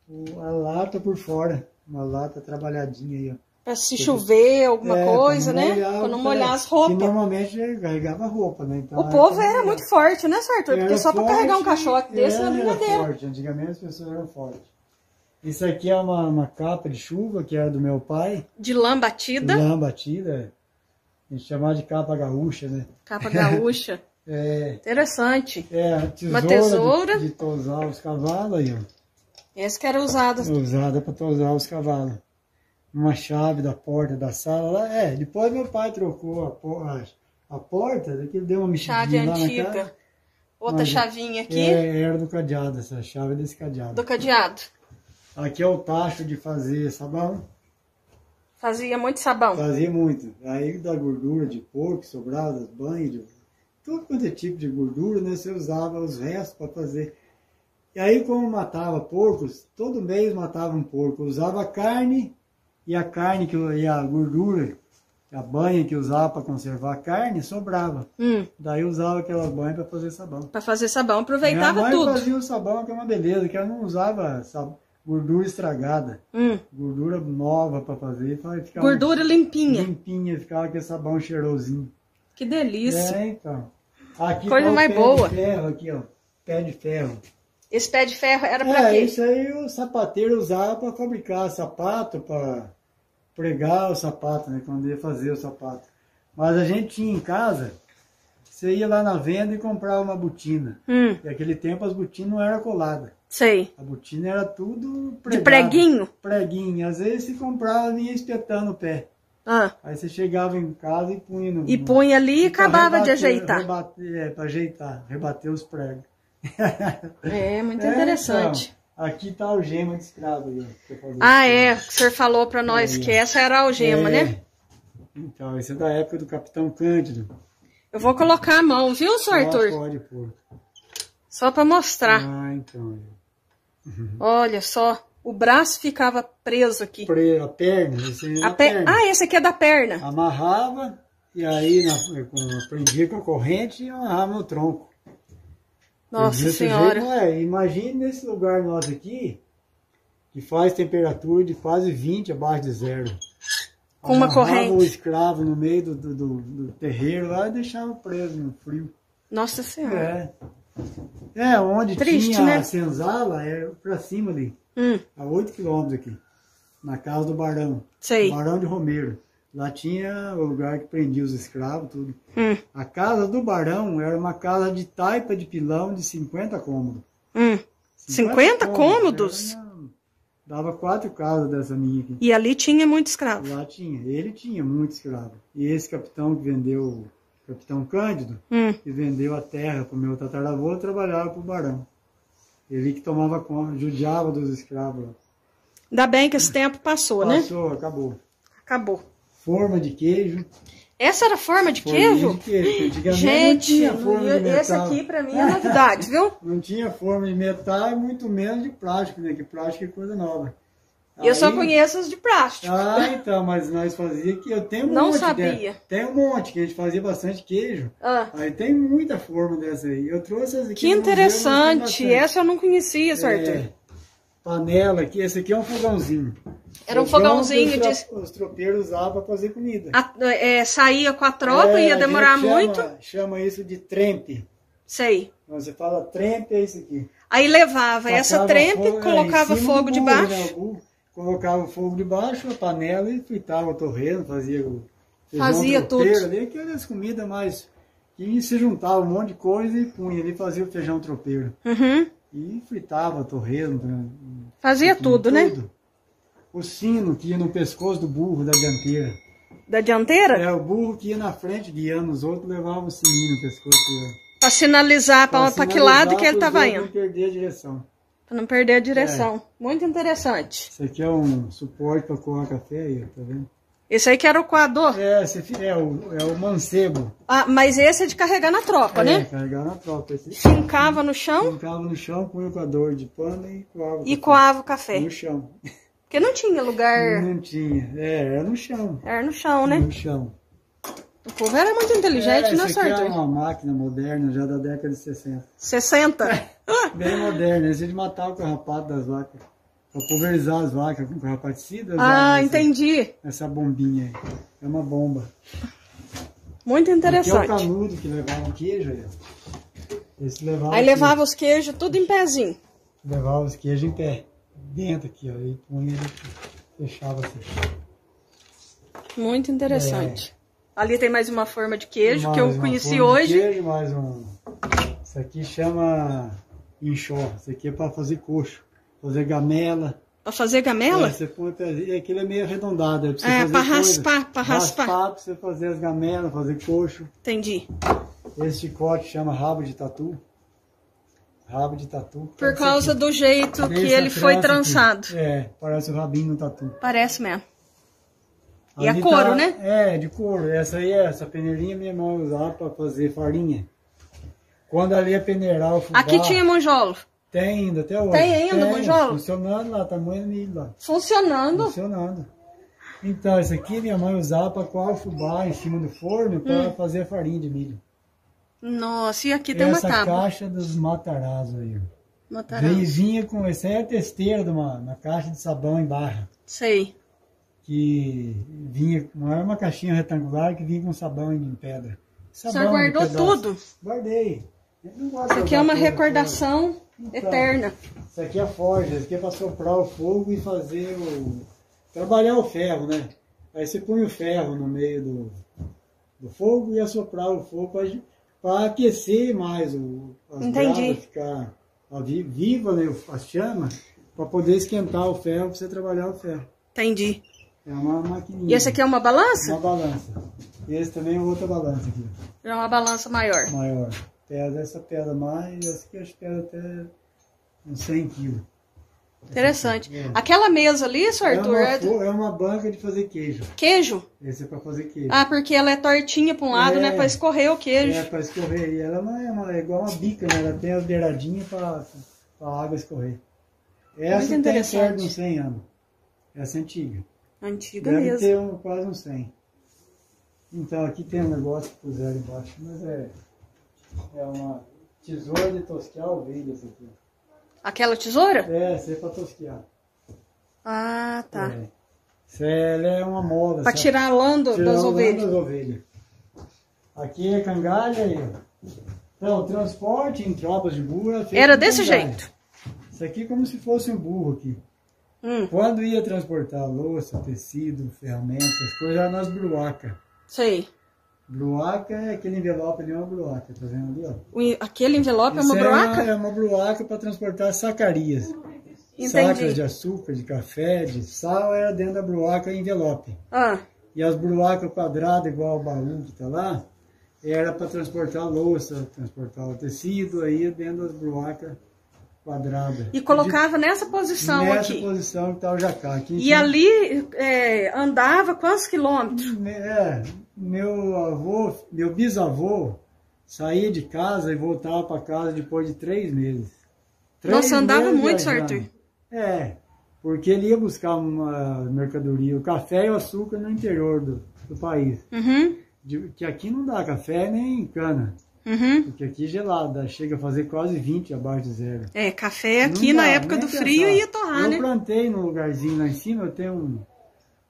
o, a lata por fora. Uma lata trabalhadinha aí, ó. Pra se chover alguma é, coisa, né? Molhar, pra não molhar as roupas. E normalmente carregava roupa, né? Então, o povo era muito forte, né, Sartor? Porque só para carregar um caixote desse na brincadeira. Era forte. Antigamente as pessoas eram fortes. Isso aqui é uma, uma capa de chuva que era do meu pai. De lã batida. Lã batida, é. A gente chamava de capa gaúcha, né? Capa gaúcha. é. Interessante. É, tesoura uma tesoura. De, de tosar os cavalos aí, ó. Essa que era usada. Usada para tosar os cavalos uma chave da porta da sala lá. É, depois meu pai trocou a, a, a porta, daqui ele deu uma mexidinha Chave antiga. Outra Mas, chavinha aqui. É, era do cadeado, essa chave é desse cadeado. Do cadeado. Aqui é o tacho de fazer sabão. Fazia muito sabão. Fazia muito. Aí da gordura de porco, sobrada, banho, de, tudo quanto é tipo de gordura, né? Você usava os restos para fazer. E aí, como matava porcos, todo mês matava um porco. Usava carne e a carne que e a gordura, a banha que usava para conservar a carne, sobrava. Hum. Daí usava aquela banha para fazer sabão. Para fazer sabão, aproveitava Minha mãe tudo. fazia o sabão, que é uma beleza, que ela não usava sabão, gordura estragada. Hum. Gordura nova para fazer. Gordura limpinha. Limpinha, ficava aquele sabão cheirosinho. Que delícia. É, então. Aqui Coisa tá mais pé boa. De ferro aqui, ó. Pé de ferro. Esse pé de ferro era para é, quê? Isso aí o sapateiro usava para fabricar sapato, para pregar o sapato, né? Quando ia fazer o sapato. Mas a gente tinha em casa, você ia lá na venda e comprava uma botina. Hum. E naquele tempo as botinas não eram coladas. Sei. A botina era tudo pregado, De preguinho? Preguinho. Às vezes você comprava e ia espetando o pé. Ah. Aí você chegava em casa e punha no. E punha ali e acabava rebater, de ajeitar. Rebater, é, para ajeitar, rebater os pregos. É, muito é, interessante. Então. Aqui tá a algema de escravo. Ah, é. O senhor falou para nós é, que essa era a algema, é. né? Então, esse é da época do Capitão Cândido. Eu vou colocar a mão, viu, senhor Arthur? Pode pôr. Só para mostrar. Ah, então. Uhum. Olha só, o braço ficava preso aqui. Pre a perna, esse é a, perna. Ah, esse aqui é da perna. Amarrava e aí na, com, prendia com a corrente e amarrava no tronco. Nossa senhora. Jeito, é, imagine nesse lugar nosso aqui, que faz temperatura de quase 20 abaixo de zero. Com uma corrente. o escravo no meio do, do, do- do terreiro lá e deixava preso no frio. Nossa Senhora. É. É, onde Triste, tinha né? a senzala, é pra cima ali, Hum, a 8 quilômetros aqui, na casa do Barão. sei. Barão de Romeiro. Lá tinha o lugar que prendia os escravos, tudo. Hum, A casa do Barão era uma casa de taipa de pilão de 50 cômodos. hum. 50 cômodos? Era uma- Dava quatro casas dessa minha aqui. E ali tinha muito escravo. Lá tinha. Ele tinha muito escravo. E esse capitão que vendeu, capitão Cândido, Hum, que vendeu a terra para o meu tataravô, trabalhava para o Barão. Ele que tomava conta, judiava dos escravos. ainda bem que esse tempo passou, né? Passou, acabou. Acabou. Forma de queijo. Essa era forma de forminha queijo? De queijo. Gente, forma esse aqui pra mim é novidade, viu? Não tinha forma de metal e muito menos de plástico, né? Que plástico é coisa nova. Eu só Aí- conheço os de plástico. Ah, então, mas nós fazia que eu tenho um Não monte sabia. dessa. Tem um monte, que a gente fazia bastante queijo. Ah, Aí tem muita forma dessa aí. Eu trouxe essa aqui. que museu, interessante. bastante. Essa eu não conhecia, seu Arthur. É, panela aqui, esse aqui é um fogãozinho. Era um Fogão fogãozinho que de. os, tropeiros usavam para fazer comida. a- é, saía com a tropa, É, ia demorar muito. Chama, isso de trempe. Sei. Você fala trempe, é isso aqui. Aí levava essa Tacava trempe, fogo- é, colocava fogo né, debaixo. Colocava o fogo debaixo, a panela e fritava o torresmo, fazia o feijão Fazia tropeiro tudo. Ali, aquelas comidas mais... E se juntava um monte de coisa e punha ali, fazia o feijão tropeiro. Uhum. E fritava torresmo. né, Fazia tudo, né? O sino que ia no pescoço do burro da dianteira. Da dianteira? É, o burro que ia na frente guiando os outros levava o sininho no pescoço. Pra sinalizar pra, pra que sinalizar lado que ele pros tava outros indo. Perder a direção. Pra não perder a direção. Muito interessante. Isso aqui é um suporte para coar café aí, tá vendo? Esse aí que era o coador. É, esse é o, é o mancebo. Ah, mas esse é de carregar na tropa, é, né? carregar na tropa. Esse Fincava no chão ficava no chão, punha o coador de pano e coava. o e café. coava o café. No chão. Porque não tinha lugar. Não tinha. É, era no chão. Era no chão, né? No chão. O povo era muito inteligente, é, né, esse aqui é Sartor? uma máquina moderna já da década de 60. 60. Bem moderna. Esse é de matar o carrapato das vacas. Pra pulverizar as vacas com carrapaticida. Ah, entendi. Essa bombinha aí. É uma bomba. Muito Aqui é o interessante. canudo que levava o queijo aí. Esse levava Aí aqui. levava os queijos tudo em pezinho. Levava os queijos em pé. Dentro aqui, ó. E punha ele fechava assim. Muito interessante. Ali tem mais uma forma de queijo que Mais eu uma conheci hoje. Queijo, mais um. Isso aqui chama inchó. Isso aqui é para fazer coxo. Fazer gamela. Pra fazer gamela? É, você põe. Aquilo é meio arredondado. É pra, você É, raspar, pra raspar. Raspar pra você fazer as gamelas, fazer coxo. Entendi. Esse chicote chama rabo de tatu. Rabo de tatu. Por causa do jeito que ele foi trança aqui. trançado. É, parece o rabinho no tatu. Parece mesmo. E a couro, tá- né? É, de couro. Essa aí, essa peneirinha minha mãe usava para fazer farinha. Quando ali ia peneirar o fubá... Aqui tinha monjolo. Tem ainda, até hoje. Tem ainda monjolo? Funcionando lá, tamanho milho lá. Funcionando. Funcionando. Então, esse aqui minha mãe usava para coar o fubá em cima do forno Hum. para fazer a farinha de milho. Nossa, e aqui tem uma Essa tábua. caixa dos matarazos aí. Matarazzo. Veio, vinha com... Essa é a testeira de uma, uma caixa de sabão em barra. Sei. Que vinha, não era uma caixinha retangular que vinha com sabão em pedra. O senhor Sabão, guardou pedaço. tudo? Guardei. Isso aqui é uma recordação. Então, eterna. Isso aqui é forja, isso aqui é para soprar o fogo e fazer o. trabalhar o ferro, né? Aí você põe o ferro no meio do, do fogo e assoprar o fogo para aquecer mais o, as Entendi. ficar a vi- viva né, as chamas, para poder esquentar o ferro para você trabalhar o ferro. Entendi. É uma maquininha. E esse aqui é uma balança? Uma balança. E esse também é outra balança aqui, É uma balança maior. maior. Pesa, essa pesa mais, essa aqui acho que pesa até uns 100 quilos. Interessante. É. Aquela mesa ali, senhor É Arthur, uma, é fo- é uma banca de fazer queijo. queijo? Esse é para fazer queijo. Ah, porque ela é tortinha pra um lado, É. né? Pra escorrer o queijo. É para escorrer. E ela não é, uma, é igual uma bica, né? Ela tem as beiradinhas para a água escorrer. Essa tem interessante. perto de uns 100 anos. Essa é antiga. Antiga Deve mesmo. ter um, quase uns 100. Então aqui tem um negócio que puseram embaixo, mas é, é uma tesoura de tosquear ovelha essa aqui. Aquela tesoura? É, essa é para tosquear. Ah, tá. É. Ela é uma mola. Pra tirar a lã das das ovelhas. Aqui é cangalha. Então, transporte em tropas de burro era feito Era com desse cangalha. jeito. Isso aqui é como se fosse um burro aqui. Hum, Quando ia transportar louça, tecido, ferramentas, coisas, era nas bruacas. sei. Bruaca é aquele envelope ali, é uma bruaca, tá vendo ali, ó? O aquele envelope é uma Isso broaca? É uma bruaca para transportar sacarias. Entendi. Sacas de açúcar, de café, de sal, era dentro da bruaca envelope. Ah, E as bruacas quadradas, igual o baú que tá lá, era para transportar louça, transportar o tecido, aí dentro das bruacas quadradas. e colocava nessa De, posição nessa aqui. posição que tá o jacá. Aqui E cima- ali é, andava quantos quilômetros? É, meu avô, meu bisavô saía de casa e voltava para casa depois de três meses. Três Nossa, andava muito, viajando. Arthur. É, porque ele ia buscar uma mercadoria, o café e o açúcar no interior do, do país. Uhum, De- que aqui não dá café nem cana, uhum. porque aqui é gelado, dá- chega a fazer quase 20 abaixo de zero. É, café aqui Não na dá, época nem do frio ia torrar, eu né? plantei num lugarzinho lá em cima, eu tenho um,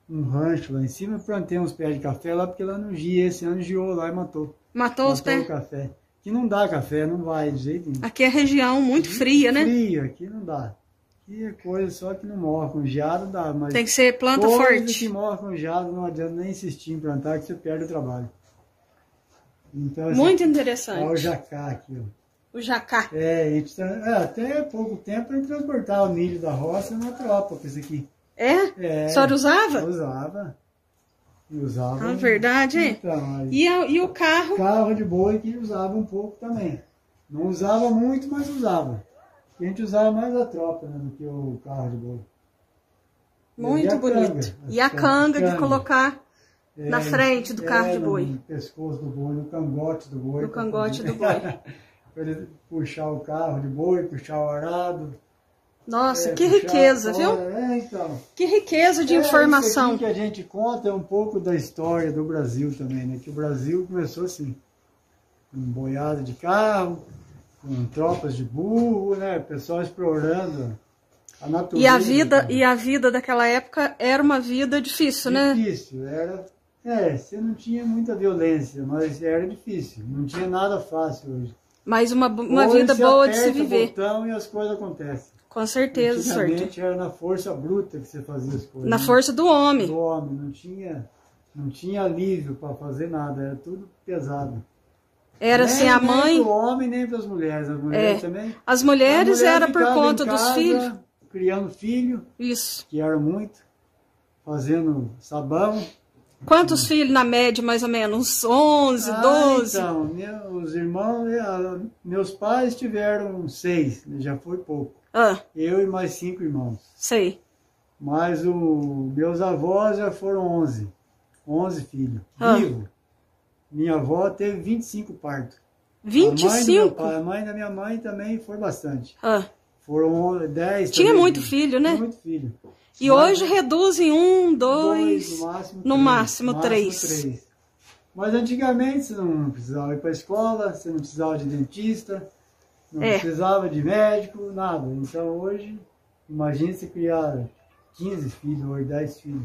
um rancho lá em cima, eu plantei uns pés de café lá, porque lá no gia, esse ano giou lá e matou. Matou os matou o pés. café. Aqui não dá café, não vai de jeito nenhum. Aqui é região muito fria, né? Frio, aqui não dá. Aqui é coisa só que não morre com geado, dá, mas Tem que ser planta coisa que forte. morre com geado não adianta nem insistir em plantar, que você perde o trabalho. Então, Muito aqui é o interessante. jacá aqui, ó. O jacá. É, tra- é, até pouco tempo a gente transportava o milho da roça na tropa com isso aqui. É? É, A senhora usava? Usava. Usava. Ah, verdade, é? Então, aí, E, a- e o carro? carro de boi que usava um pouco também. Não usava muito, mas usava. A gente usava mais a tropa né, do que o carro de boi. Muito bonito. canga, E a can- canga de canga. Colocar É, na frente do carro de é, boi. No pescoço do boi, no cangote do boi. No cangote do boi. ele puxar o carro de boi, puxar o arado. Nossa, é, que riqueza, viu? É, então. Que riqueza de É, informação. aqui que a gente conta é um pouco da história do Brasil também, né? Que o Brasil começou assim, com boiada de carro, com tropas de burro, né? O pessoal explorando a natureza. E a vida, né? e a vida daquela época era uma vida difícil, né? Difícil, era... É, você não tinha muita violência, mas era difícil. Não tinha nada fácil hoje. Mas uma, uma Hoje vida boa de se aperta o viver. botão e as coisas acontecem. Com certeza. Antigamente era na força bruta que você fazia as coisas. Na né? força do homem. do homem, não tinha, não tinha alívio para fazer nada, era tudo pesado. Era nem, assim, a Nem mãe. para o homem, nem para as mulheres. As mulheres É. também. As mulheres mulher era por conta em dos casa, filhos. Criando filho, Isso. que era muito, fazendo sabão. Quantos filhos na média, mais ou menos? Uns 11, Ah, 12? Então, meu- os irmãos, meus pais tiveram seis, já foi pouco. Ah, Eu e mais cinco irmãos. sei. Mas o, meus avós já foram 11. 11 filhos. Ah. Vivo. Minha avó teve 25 partos. A mãe, 25? pai, a mãe da minha mãe também foi bastante. Ah, Foram on- 10. Tinha também, muito filho, né? Tinha muito filho. E Mas- hoje reduzem um, dois. no máximo, no três. máximo três. três. Mas antigamente você não precisava ir para a escola, você não precisava de dentista, não É. precisava de médico, nada. Então hoje, imagine se criar 15 filhos ou 10 filhos.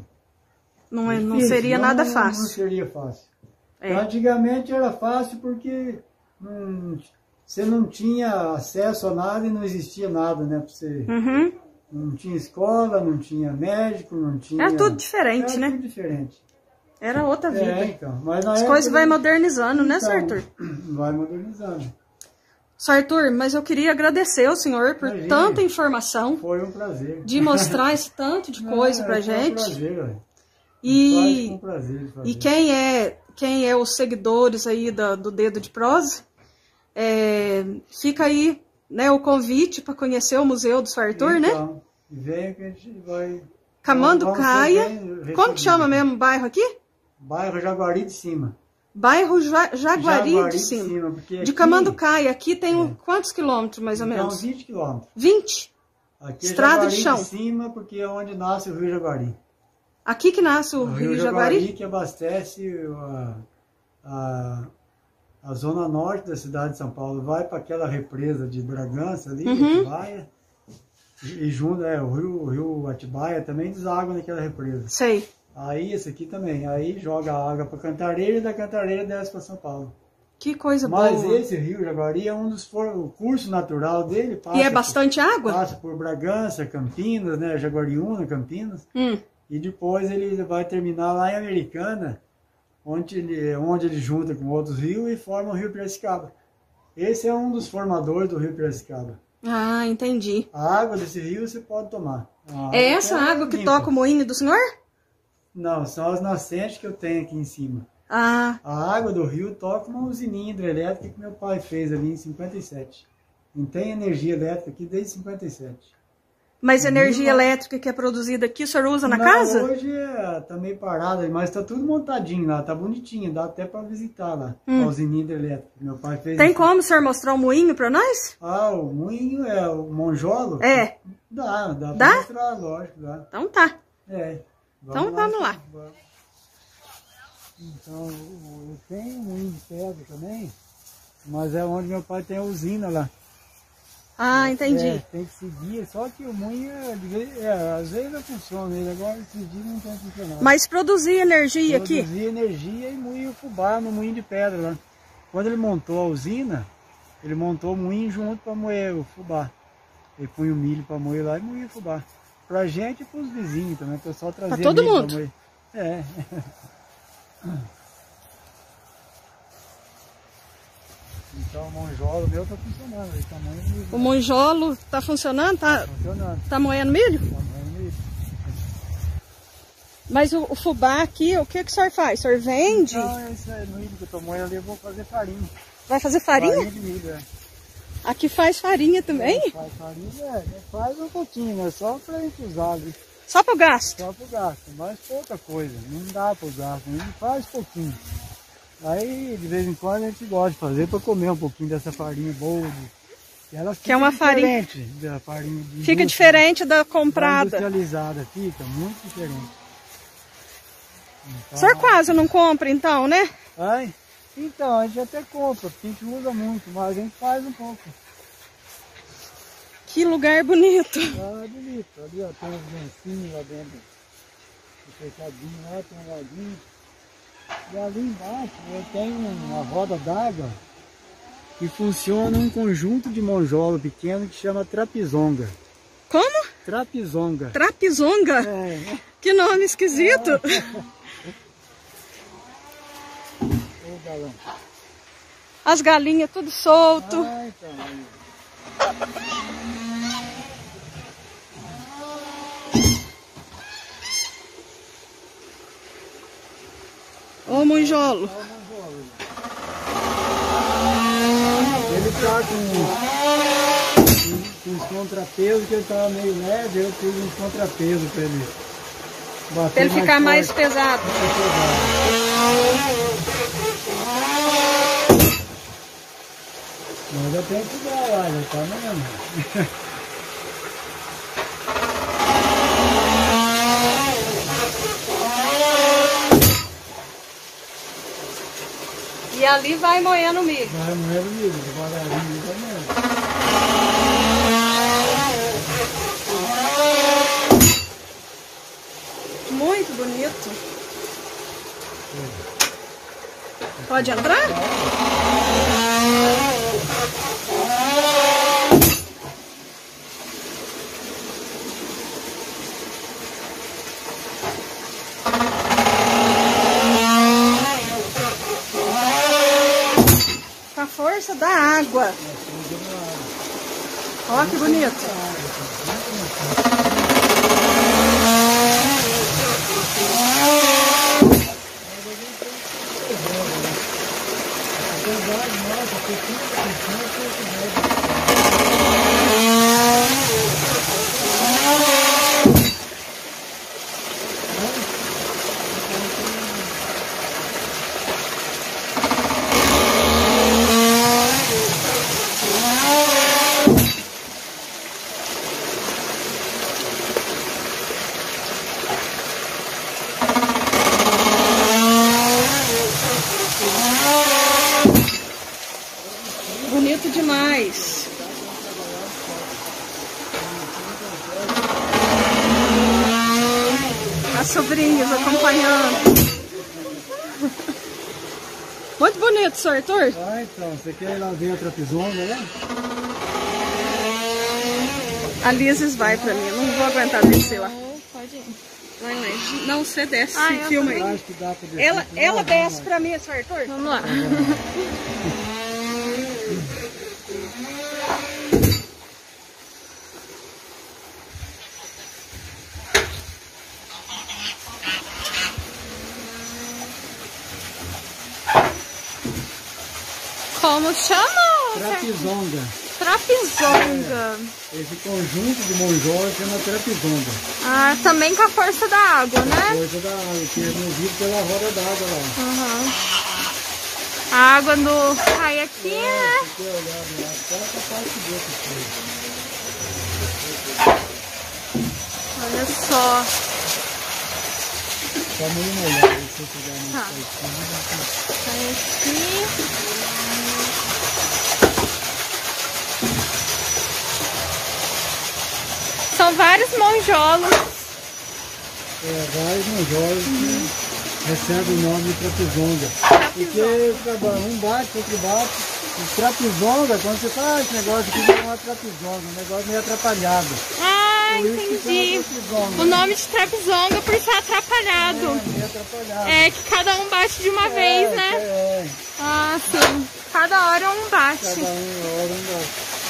Não, é, não seria não- nada Não fácil. seria fácil. É. Antigamente era fácil porque não- você não tinha acesso a nada e não existia nada, né? Pra você, Uhum. Não tinha escola, não tinha médico, não tinha. Era tudo diferente, Era né? tudo diferente. Era outra vida. É, então. Mas As coisas vai modernizando, né, Então, Sr. Arthur? Vai modernizando. Sr. Arthur, mas eu queria agradecer ao senhor por Imagina. tanta informação, Foi um prazer. de mostrar esse tanto de coisa Não, pra foi um gente. prazer. Faz E, com prazer e quem é quem é os seguidores aí da- do Dedo de Prosa, é, fica aí né, o convite para conhecer o Museu do Sr. Arthur, né? então, Venha que a gente vai. Camando vamos ser Caia. bem recebidos. Como que chama mesmo o bairro aqui? Bairro Jaguari de Cima. Bairro Ja- Jaguari, de Cima. De aqui- Camanducaia, aqui tem um- É. quantos quilômetros mais ou Então, menos? 20 quilômetros. 20. Aqui é Estrada Jaguari de chão. cima, porque é onde nasce o Rio Jaguari. Aqui que nasce o, o Rio Jaguari? que abastece a, a, a zona norte da cidade de São Paulo. Vai para aquela represa de Bragança ali, Uhum. Atibaia, E junto, é, o rio, o rio Atibaia também deságua naquela represa. Sei. Aí esse aqui também, aí joga a água para Cantareira e da Cantareira desce para São Paulo. Que coisa Mas boa. esse rio Jaguari é um dos o curso natural dele passa, E é bastante água? passa por Bragança, Campinas, né, Jaguariúna, Campinas, Hum. e depois ele vai terminar lá em Americana, onde ele, onde ele junta com outros rios e forma o Rio Piracicaba. Esse é um dos formadores do Rio Piracicaba. Ah, entendi. A água desse rio você pode tomar. É essa é água que limpa. toca o moinho do senhor? Não, são as nascentes que eu tenho aqui em cima. Ah, A água do rio toca uma usininha hidrelétrica que meu pai fez ali em 57. Não tem energia elétrica aqui desde 57. Mas energia elétrica que é produzida aqui, o senhor usa na Não, casa? Hoje é, tá meio parada, mas tá tudo montadinho lá, tá bonitinho, dá até para visitar lá. Hum. A usininha hidrelétrica meu pai fez. Tem em- como o senhor mostrar o moinho pra nós? Ah, o moinho é o monjolo? É. Dá, dá, Dá? pra mostrar, lógico, dá. Então tá. É. Então vamos lá. Vamos. Então, o- eu tenho um moinho de pedra também, mas é onde meu pai tem a usina lá. Ah, entendi. É, tem que seguir, só que o moinho, é, é, às vezes não funciona, ele agora esses dias não tem funcionado. Mas produzir energia aqui? Produzia energia e moía fubá no moinho de pedra lá. Quando ele montou a usina, ele montou o moinho junto para moer o fubá. Ele punha o milho para moer lá e moía o fubá. Pra gente e pros vizinhos também, o pessoal trazia todo milho pra mundo? moer. É. Então o monjolo meu tá funcionando, ele tá moendo O monjolo tá funcionando? Tá, funcionando. tá moendo milho? Tá moendo milho. Mas o, o fubá aqui, o que, que o senhor faz? O senhor vende? Então esse é milho que eu tô moendo ali, eu vou fazer farinha. Vai fazer farinha? Farinha de milho, é. Aqui faz farinha também? Faz farinha, é, faz um pouquinho, né? Só pra gente usar ali, Só pro gasto? só pro gasto, mas pouca coisa, não dá pro gasto, a gente faz pouquinho. Aí de vez em quando a gente gosta de fazer pra comer um pouquinho dessa farinha boa. de- Ela Que é uma farinha- diferente da farinha Fica diferente da da comprada. industrializada, fica muito diferente. O senhor quase não compra então, né? Ai, então, a gente até compra, porque a gente usa muito, mas a gente faz um pouco. Que lugar bonito. Ah, bonito. Ali, ó, tem uns lencinhos lá dentro. Fechadinho lá, tem um laguinho. E ali embaixo eu tenho uma roda d'água que funciona um conjunto de monjolo pequeno que chama trapizonga. Como? Trapizonga. Trapizonga? É, Que nome esquisito. galão. As galinhas tudo solto. Ah, então, Ô monjolo. Ele tá com, uns contrapesos que ele tava meio leve, eu fiz uns contrapesos pra ele bater Pra ele ficar mais forte. pesado. Mas eu tenho que cuidar lá, já tá mesmo. E ali vai moendo milho. Vai moer o milho, devagarinho, vai moendo. Muito bonito. Pode entrar? caixa da água. Olha que bonito. Apesar de nós. Você quer ir lá ver a trapizonga, né? A Lises vai pra mim, não vou aguentar descer lá. Pode ir. Vai. Não, você desce, Ah, filma aí. Ela, ela desce pra mim, senhor Arthur. Vamos lá. Como chama? Trapizonga. Trapizonga. Esse conjunto de monjol chama trapizonga. Ah, também com a força da água, né? Coisa da água, que é movido pela roda d'água lá. Uhum. A água no... cai aqui, né? Lá, parte dessa coisa. Olha só. Só meio molhado, pegar Tá. aqui. São vários monjolos. É, vários monjolos que recebem o nome de trapizonga. Porque um bate, outro bate. O trapizonga, quando você fala, ah, esse negócio aqui é uma trapizonga, um negócio meio atrapalhado. Ah, Por entendi. O nome de trapizonga por ser atrapalhado. É, meio atrapalhado. É que cada um bate de uma vez, É, né? É, Ah, sim. Cada hora um bate. cada um hora um bate.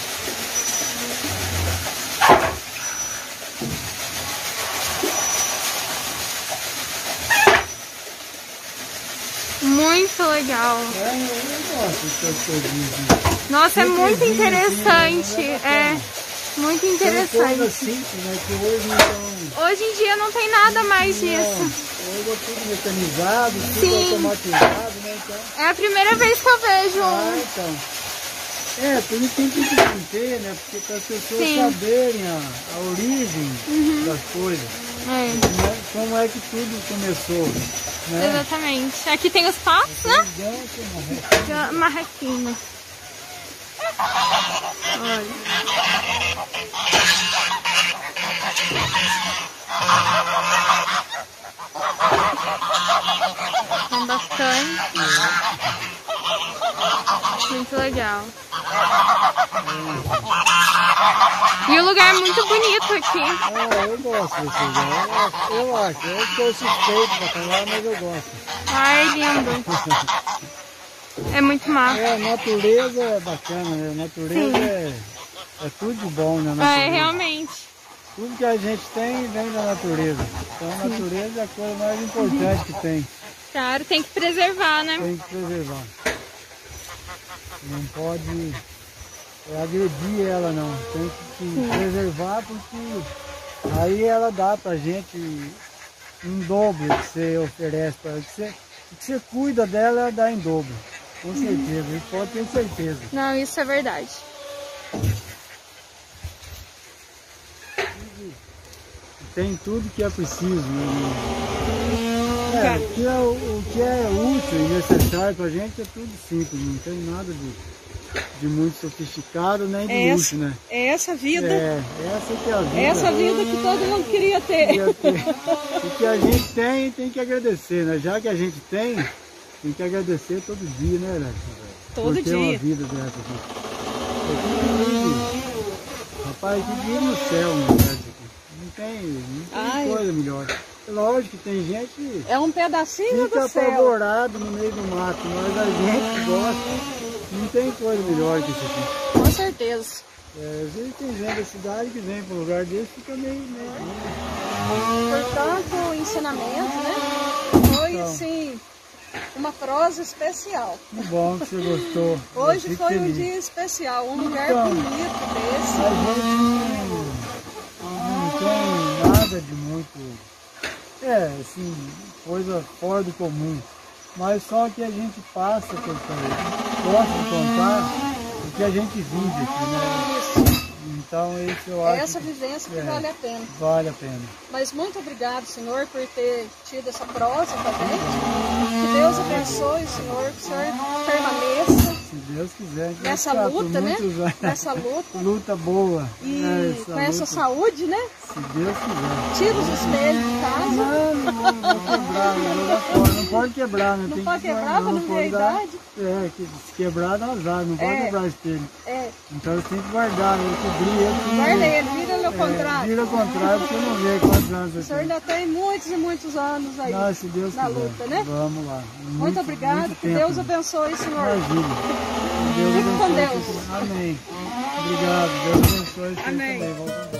Muito legal. É. Nossa, é muito interessante. né? É muito Tem coisa interessante. simples, né? Que hoje em dia não tem nada mais Não, disso. hoje é tudo mecanizado, tudo Sim. automatizado, né? Então, É a primeira vez que eu vejo ah, então. É, por isso tem que manter, né? Porque para as pessoas Sim. saberem a, a origem das coisas, É, como é que tudo começou, né? exatamente. Aqui tem os patos, né? Já- Marrequino. Olha. Tem bastante. Muito legal. E o lugar é muito bonito aqui. Ah, eu gosto desse lugar. Eu acho, eu acho. Eu sou suspeito pra falar, mas eu gosto. Ai, lindo. É muito massa. É, a natureza é bacana, né? A natureza é, é tudo de bom na É, realmente. Tudo que a gente tem vem da natureza. Então a natureza é a coisa mais importante que tem. Claro, tem que preservar, né? Tem que preservar. Não pode é, agredir ela não. Tem que se preservar porque aí ela dá pra gente em dobro que você oferece para ela. Que você, que você cuida dela, ela dá em dobro. Com certeza, isso pode ter certeza. Não, isso é verdade. Tem tudo que é preciso. né? É, o, que é, o- que é útil e necessário pra gente é tudo simples, não tem nada de, de muito sofisticado nem de É luxo, essa, né? é essa vida, É, essa que é a vida. essa vida que todo mundo queria ter. Queria ter. O que a gente tem, tem que agradecer, né? Já que a gente tem, tem que agradecer todo dia, né, Alex? Todo Por ter uma dia. vida dessa aqui. É. Rapaz, que vive no céu, né, Alex. Não tem, não tem Ai. coisa melhor. Lógico que tem gente que É um pedacinho fica do céu. apavorado no meio do mato, mas a gente gosta. Não tem coisa melhor que isso aqui. Com certeza. É, às vezes tem gente da cidade que vem para um lugar desse fica meio. meio Portanto, o ensinamento, né? Foi Então. assim, uma prosa especial. que bom que você gostou. Hoje foi um feliz. dia especial, um lugar Então. bonito A desse. gente não, não tem nada de muito. É, assim, coisa fora do comum. Mas só que a gente passa, que eu gosta de contar o que a gente vive aqui, né? Isso. Então isso eu É acho essa que vivência que é. vale a pena. vale a pena. Mas muito obrigado, Senhor, por ter tido essa prosa com a gente. Que Deus abençoe, Senhor, que o Senhor permaneça Deus quiser. Nessa luta, né? anos. Nessa luta. luta boa. E É, com essa luta, saúde, né? Se Deus quiser. Tira os espelhos de casa. Não, não vou, vou quebrar, não. Não pode quebrar, né? Não Tem pode que quebrar pra não ver a idade. É, que se quebrar dá azar, não pode É. quebrar o espelho. É, Então você tem que guardar, né? cobrir ele. guarda ele, vira ao É, contrário. vira ao contrário você não ver quantos anos O senhor ainda tem muitos e muitos anos aí Não, se Deus na quiser. luta, né? Vamos lá. Muito, obrigado, muito que tempo. Deus abençoe, senhor. Deus Fique com. Deus. Amém. Obrigado. Deus abençoe. Amém. também.